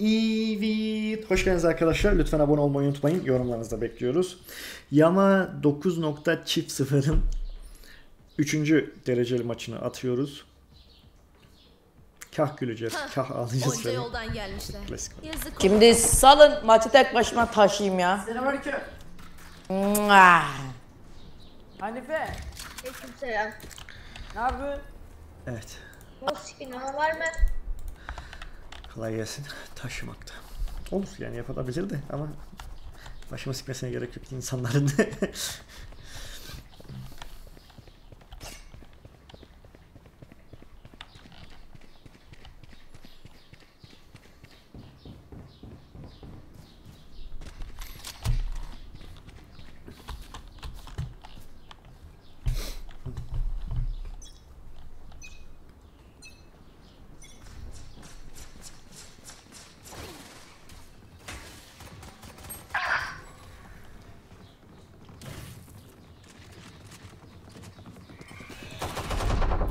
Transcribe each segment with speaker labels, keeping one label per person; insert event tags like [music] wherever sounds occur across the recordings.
Speaker 1: Evet. Hoş geldiniz arkadaşlar. Lütfen abone olmayı unutmayın. Yorumlarınızı da bekliyoruz. Yama 9.0'ın 3. dereceli maçını atıyoruz. Kah güleceğiz, kah ağlayacağız.
Speaker 2: Onca yoldan gelmişler.
Speaker 1: Klasik.
Speaker 2: Yazık.
Speaker 3: Şimdi salın maçı tek başıma taşıyayım ya.
Speaker 1: Selamünaleyküm.
Speaker 3: Mua. Hanife
Speaker 4: Aleykümselam.
Speaker 3: ne yapıyorsun?
Speaker 1: Evet.
Speaker 4: Nasıl ama var mı?
Speaker 1: Kolay gelsin. Taşımakta. Olur yani yapılabilir de ama başıma sıkmasına gerek yok insanların. [laughs]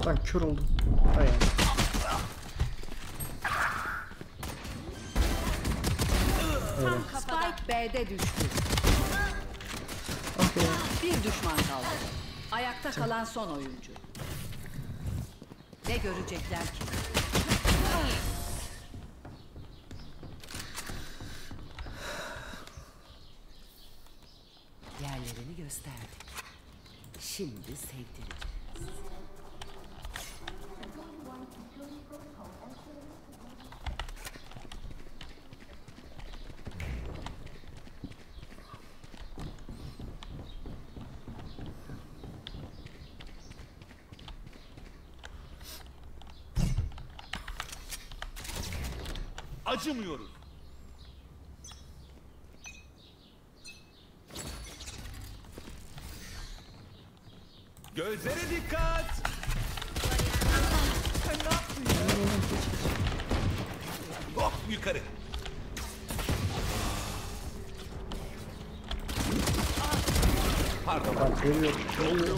Speaker 1: Lan kör oldum. Dayan.
Speaker 5: Spike B'de düştü.
Speaker 1: Okey.
Speaker 5: Bir düşman kaldı. Ayakta kalan son oyuncu. Ne görecekler ki? Yerlerini gösterdik. Şimdi sevdireceğiz.
Speaker 6: Acımıyoruz. Gözlere dikkat. Sen ne yaptın ya? Hop yukarı. Pardon.
Speaker 1: Lan görüyorum. Ne oluyor?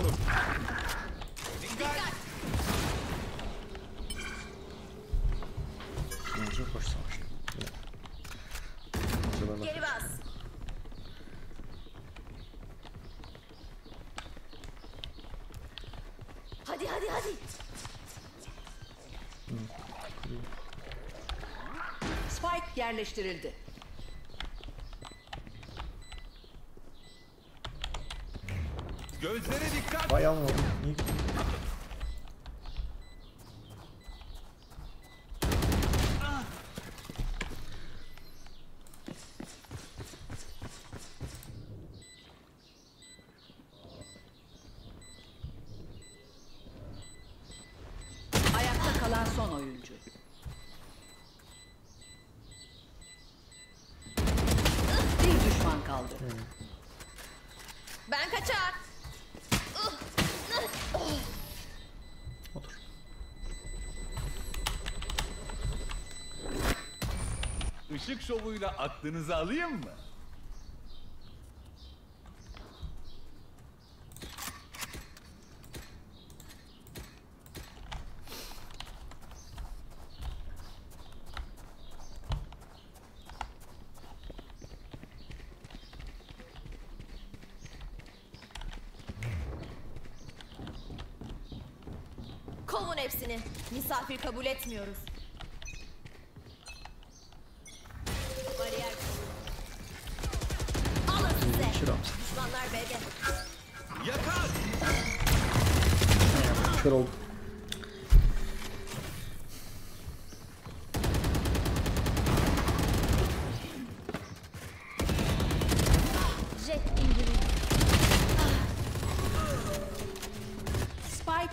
Speaker 6: Dikkat.
Speaker 1: Önce koş savaş. Acaba
Speaker 2: Geri bas. Hadi hadi hadi.
Speaker 5: Spike yerleştirildi.
Speaker 6: Gözlere dikkat.
Speaker 1: Vay almadım. Niye?
Speaker 5: Ayakta kalan son oyuncu. Bir düşman kaldı.
Speaker 2: Ben kaçar.
Speaker 1: Otur.
Speaker 6: Işık şovuyla aklınızı alayım mı?
Speaker 2: Kovun hepsini. Misafir kabul etmiyoruz.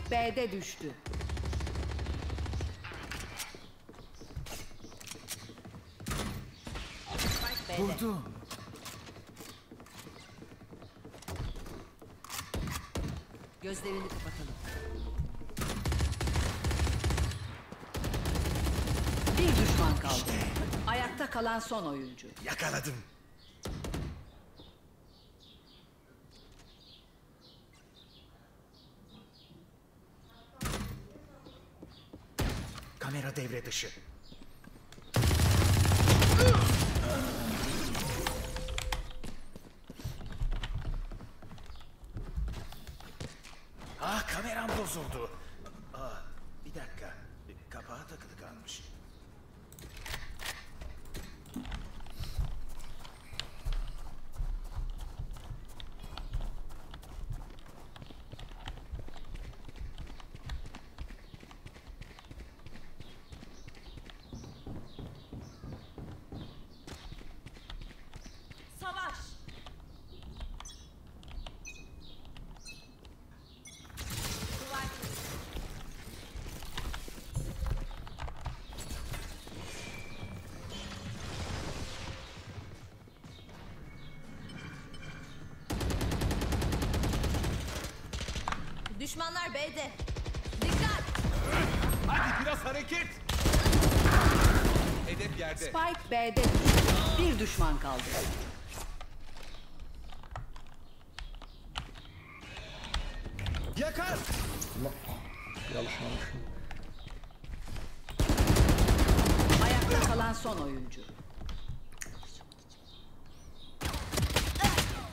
Speaker 5: Spike B'de düştü.
Speaker 2: Spike B'de.
Speaker 6: Vurdum.
Speaker 5: Gözlerini kapatalım. Bir düşman kaldı. Ayakta kalan son oyuncu.
Speaker 6: Yakaladım.
Speaker 7: Kamera devre dışı. bozuldu. Aa, bir dakika. Kapağı takılı kalmış.
Speaker 2: Savaş. Duvar. Düşmanlar B'de. Dikkat!
Speaker 6: Hadi biraz hareket. Hedef yerde.
Speaker 5: Spike B'de. Bir düşman kaldı.
Speaker 7: Yakar!
Speaker 1: Yalışmamışım.
Speaker 5: Ayakta kalan son oyuncu.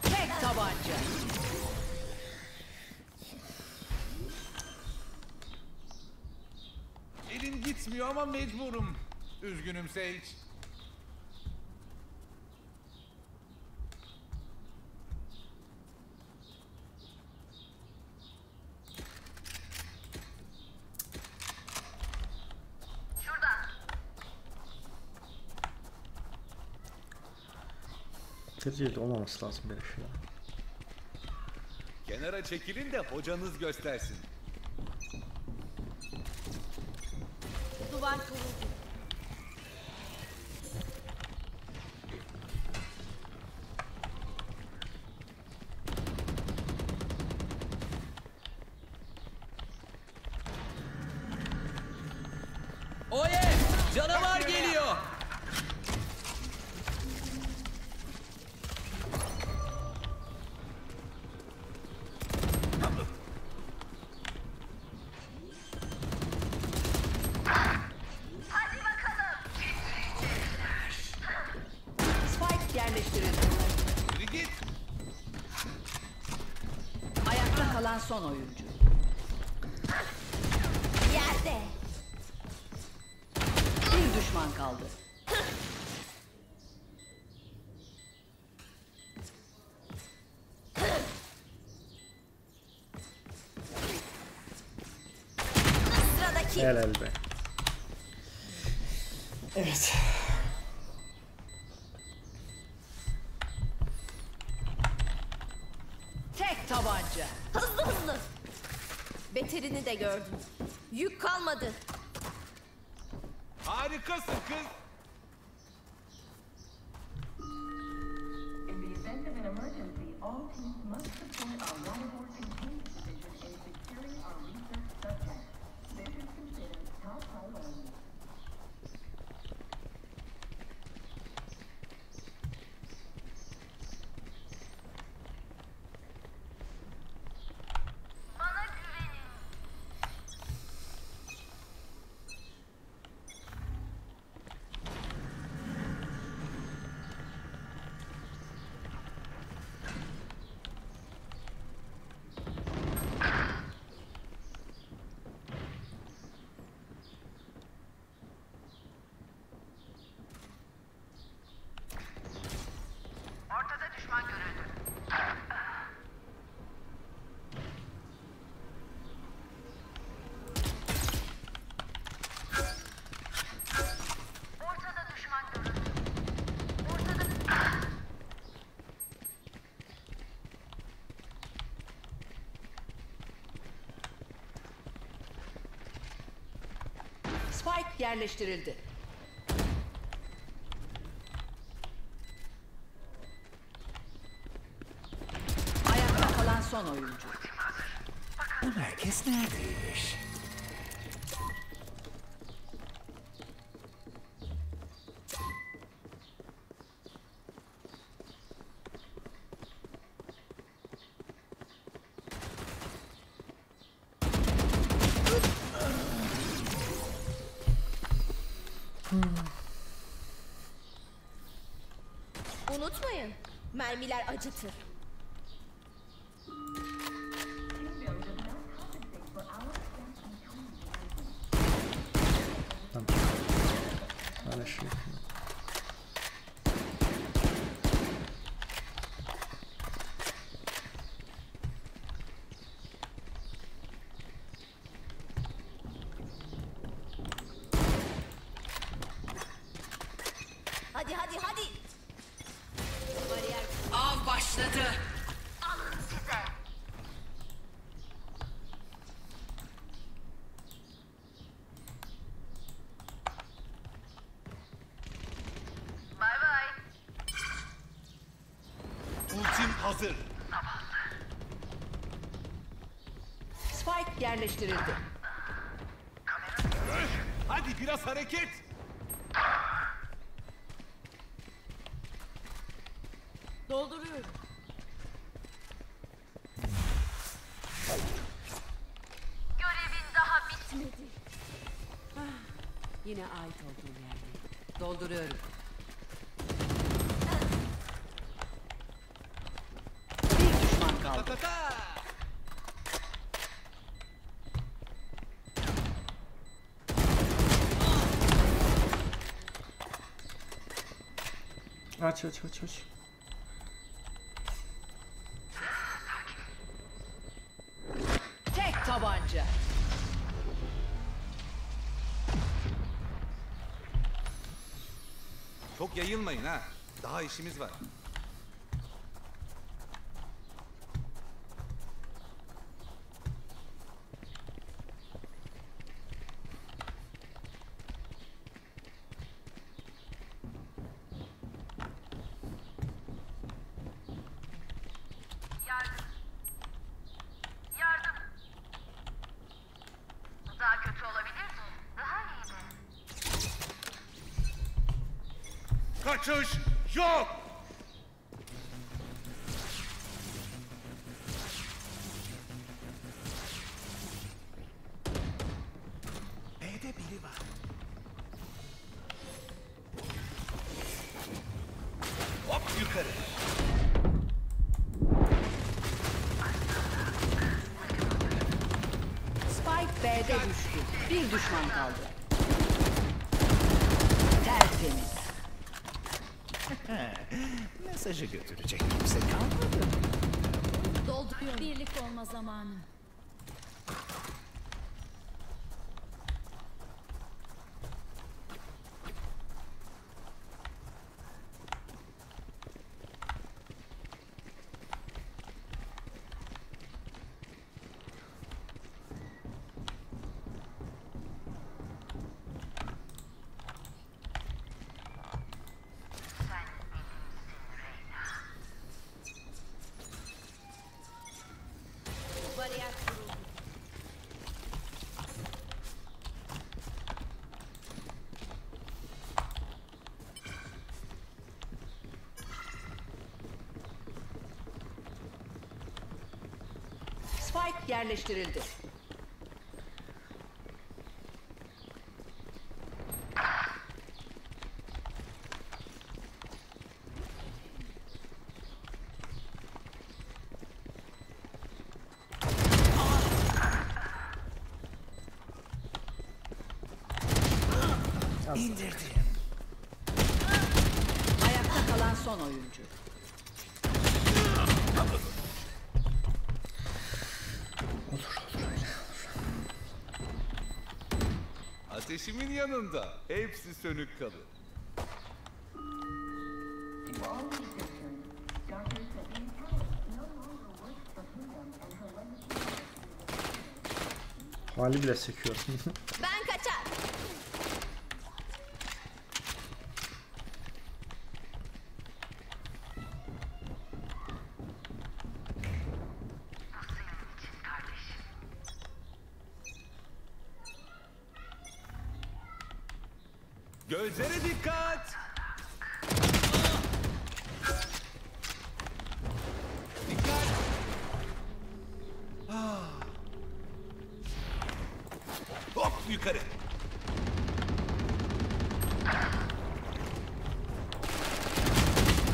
Speaker 5: Tek tabanca.
Speaker 6: Elim gitmiyor ama mecburum. Üzgünüm Sage.
Speaker 1: Tercih olmaması lazım böyle şey.
Speaker 6: Kenara çekilin de hocanız göstersin.
Speaker 2: Duvar kuruldu.
Speaker 5: Son oyuncu.
Speaker 2: Yerde.
Speaker 5: Bir düşman kaldı.
Speaker 2: Sıradaki.
Speaker 1: Helal be. Evet.
Speaker 5: Tek tabanca.
Speaker 2: Hızlı hızlı. Beterini de gördüm. Yük kalmadı.
Speaker 6: Harikasın kız.
Speaker 5: Yerleştirildi. Ayakta kalan son oyuncu.
Speaker 7: Bu merkez neredeymiş?
Speaker 2: mermiler acıtır.
Speaker 8: Tamam.
Speaker 1: Bana şey.
Speaker 2: Hadi hadi hadi.
Speaker 5: Av başladı.
Speaker 6: Ultim hazır.
Speaker 5: Spike yerleştirildi.
Speaker 6: Hadi biraz hareket.
Speaker 2: dolduruyorum. Görevin daha bitmedi.
Speaker 5: Yine ait olduğum yerde. Dolduruyorum. Bir düşman kaldı.
Speaker 1: Aç aç aç aç.
Speaker 6: Ha. Daha işimiz var. Kaçış yok.
Speaker 5: Spike yerleştirildi.
Speaker 7: İndirdim.
Speaker 5: Ayakta kalan son oyuncu.
Speaker 6: Ateşimin yanında. Hepsi sönük kalır.
Speaker 1: Hali bile sekiyor. [laughs]
Speaker 2: Ben
Speaker 6: Gözlere dikkat. Dikkat. Ah. Hop yukarı.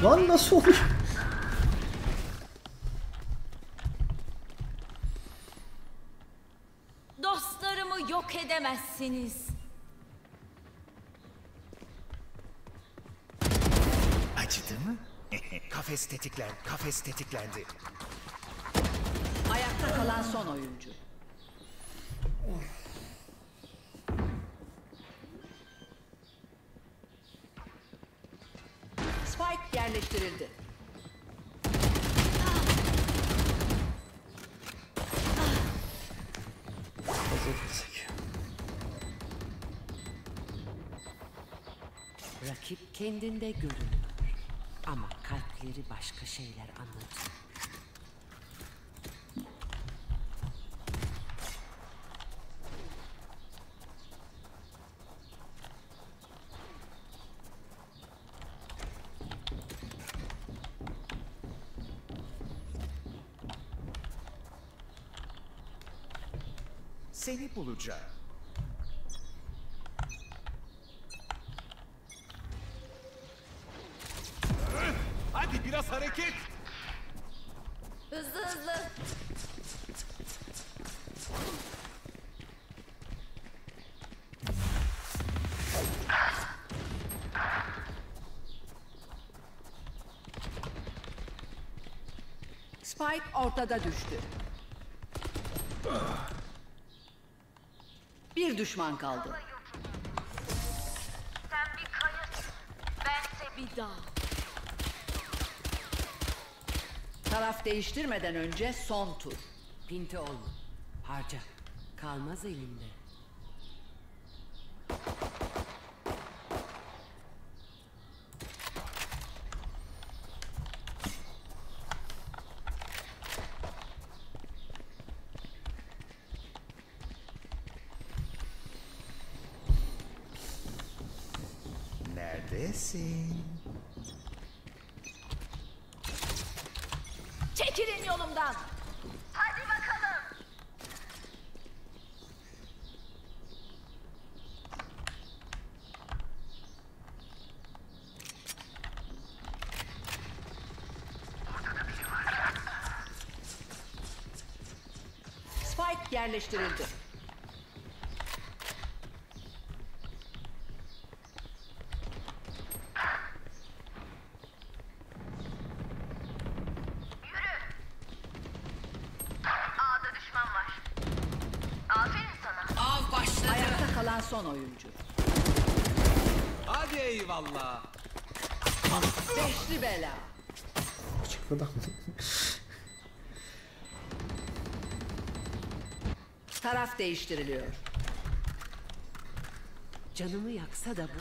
Speaker 1: Lan nasıl oluyor?
Speaker 2: Dostlarımı yok edemezsiniz.
Speaker 7: Kafes tetiklendi, kafes tetiklendi.
Speaker 5: Ayakta kalan son oyuncu. Spike yerleştirildi. Rakip kendinde görünüyor. Ama kalpleri başka şeyler anlatıyor.
Speaker 7: Seni bulacağım.
Speaker 5: Spike ortada düştü. Bir düşman kaldı.
Speaker 9: Sen bir kayasın. Bense bir dağ.
Speaker 5: Taraf değiştirmeden önce son tur. Pinti olma. Harca. Kalmaz elinde.
Speaker 2: Çekilin yolumdan.
Speaker 9: Hadi bakalım.
Speaker 5: Spike yerleştirildi.
Speaker 10: Eyvallah.
Speaker 5: Beşli bela.
Speaker 1: Çıkmadan mı?
Speaker 5: Taraf değiştiriliyor. Canımı yaksa da bu.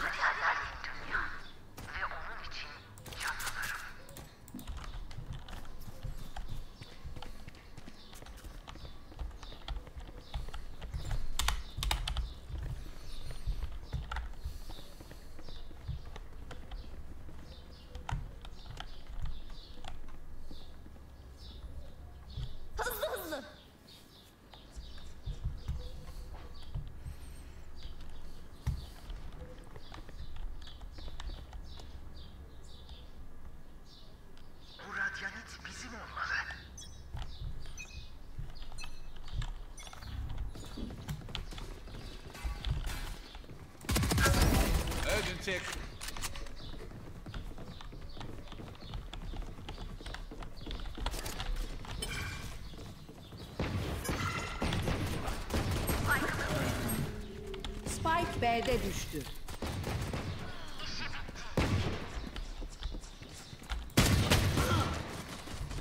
Speaker 5: B'de düştü.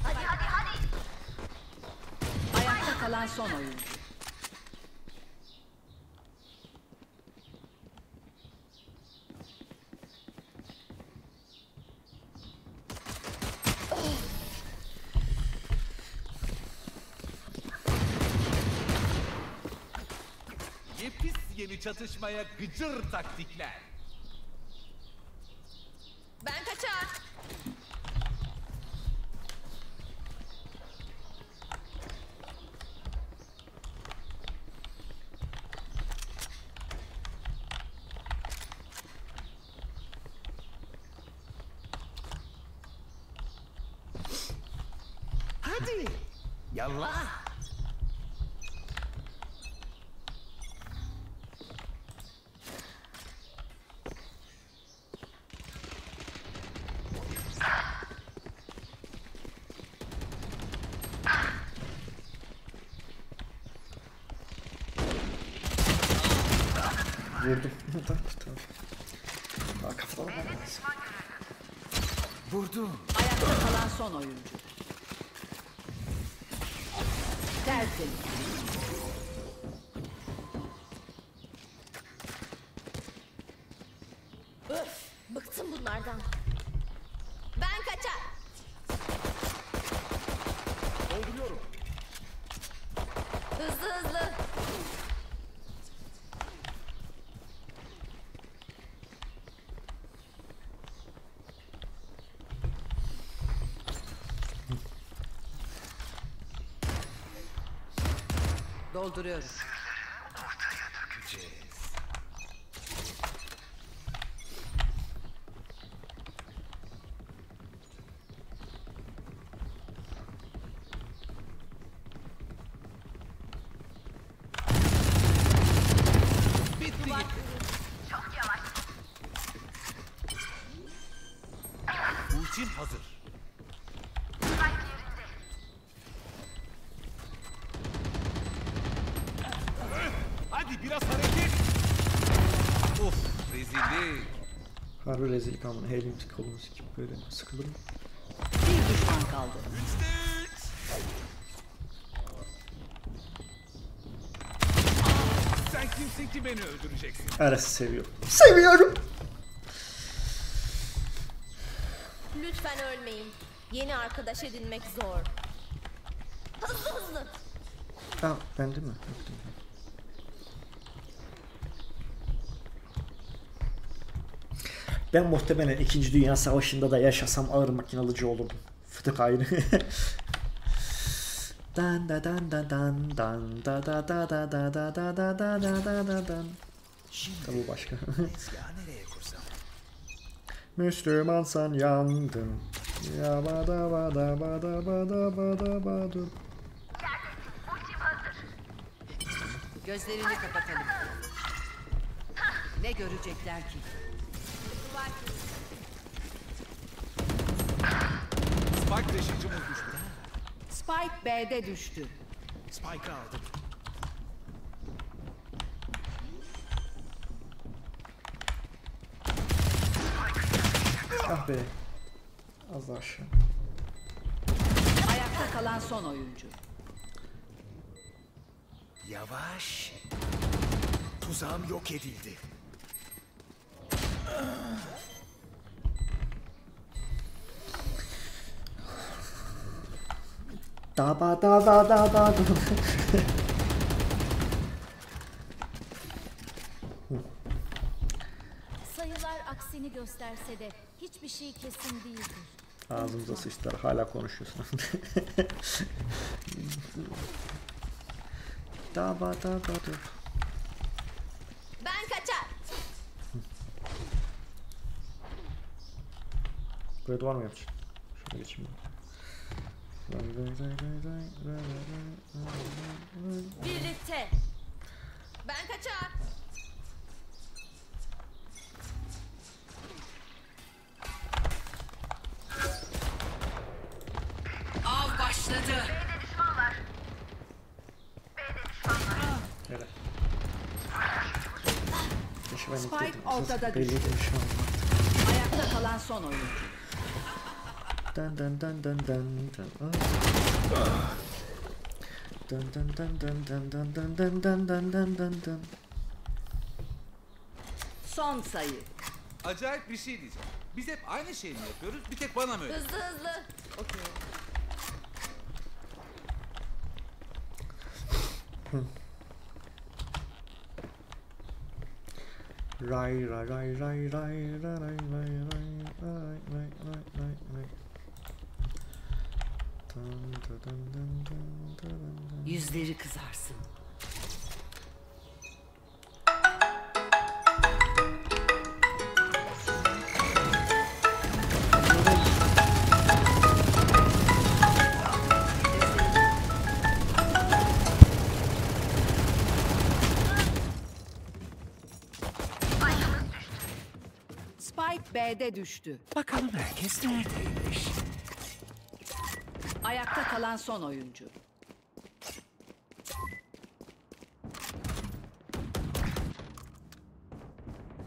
Speaker 9: Hadi hadi hadi.
Speaker 5: Ayakta kalan son oyuncu.
Speaker 6: Çatışmaya gıcır taktikler.
Speaker 2: Ben kaçar.
Speaker 7: Hadi. Yallah.
Speaker 1: Vurdum.
Speaker 5: Ayakta kalan son oyuncu. Tertemiz.
Speaker 2: Öf, bıktım bunlardan. Ben kaçar.
Speaker 7: Dolduruyorum.
Speaker 2: Hızlı hızlı.
Speaker 6: Dureza. Hadi biraz hareket.
Speaker 10: Of rezillik.
Speaker 1: Harbi rezillik amına. Her elim kolunu sikip böyle sıkılırım.
Speaker 5: Bir düşman kaldı.
Speaker 6: Sen kimsin ki beni öldüreceksin?
Speaker 1: Ares'i seviyorum. Seviyorum.
Speaker 2: Lütfen ölmeyin. Yeni arkadaş edinmek zor. Hızlı hızlı.
Speaker 1: Aa ben değil mi? Yok, Ben muhtemelen 2. Dünya Savaşı'nda da yaşasam ağır makinalıcı olurdum. Fıtık ayrı. dan da dan da dan dan da da da da da da da da da da da da dan. Tabii bu başka. Müslümansan yandın. Ya bada bada bada bada bada bada.
Speaker 5: Gözlerini kapatalım. Ne görecekler ki?
Speaker 6: Spike taşıyıcımız düştü.
Speaker 5: Spike B'de düştü.
Speaker 7: Spike'ı aldım.
Speaker 1: Ah be. Az daha aşağı.
Speaker 5: Ayakta kalan son oyuncu.
Speaker 7: Yavaş. Tuzağım yok edildi.
Speaker 1: Da ba da ba da ba da.
Speaker 2: Sayılar aksini gösterse de hiçbir şey kesin değildir.
Speaker 1: Ağzımıza sıçtılar. Hala konuşuyorsun. da ba da ba da.
Speaker 2: Ben kaçar.
Speaker 1: Böyle duvar mı yapacaksın? Şöyle geçeyim ben.
Speaker 2: Birlikte. Ben kaçar.
Speaker 5: Av başladı.
Speaker 9: B'de düşman var. B'de düşman var.
Speaker 1: Hele.
Speaker 5: Spike ortada düştü. Ayakta kalan son oyuncu.
Speaker 1: Dun dun dun dun dun dun. Ah. Dun dun dun dun dun dun dun dun dun dun dun dun dun.
Speaker 5: Son sayı.
Speaker 10: Acayip bir şey diyeceğim. Biz hep aynı şeyi mi yapıyoruz? Bir tek bana mı öyle?
Speaker 2: Hızlı hızlı. Okey.
Speaker 1: Ray ray ray ray ray ray ray ray ray ray ray ray ray ray. Dun dun dun dun dun dun dun.
Speaker 5: Yüzleri kızarsın. Spike B'de düştü.
Speaker 7: Bakalım herkes neredeymiş?
Speaker 5: Ayakta kalan son oyuncu.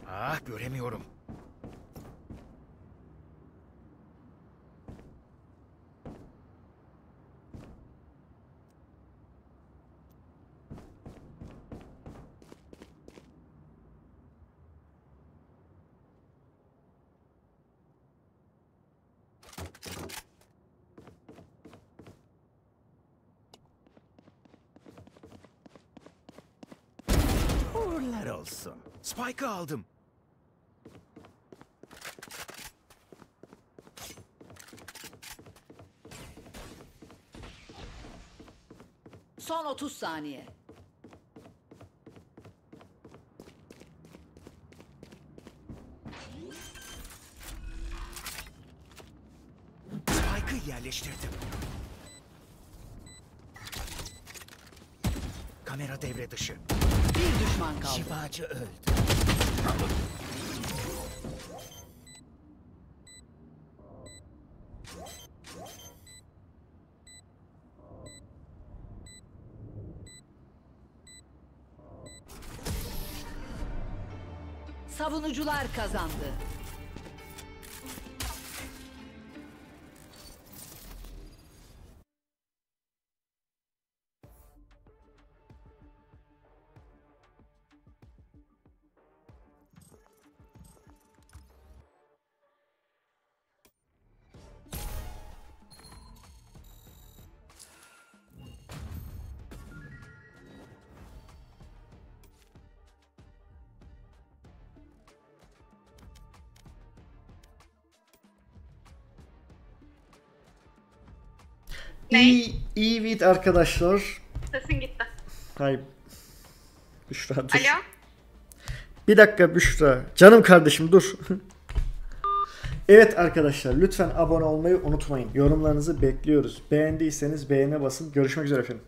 Speaker 7: Ah göremiyorum. Uğurlar olsun. Spike'ı aldım.
Speaker 5: Son 30 saniye.
Speaker 7: Spike'ı yerleştirdim. Kamera devre dışı.
Speaker 5: Bir düşman kaldı.
Speaker 7: Şifacı öldü.
Speaker 5: Savunucular kazandı.
Speaker 1: İyi, iyi vid arkadaşlar.
Speaker 9: Sesin gitti.
Speaker 1: Hay Büşra dur.
Speaker 9: Alo.
Speaker 1: Bir dakika Büşra. Canım kardeşim dur. [laughs] evet arkadaşlar lütfen abone olmayı unutmayın. Yorumlarınızı bekliyoruz. Beğendiyseniz beğene basın. Görüşmek üzere efendim.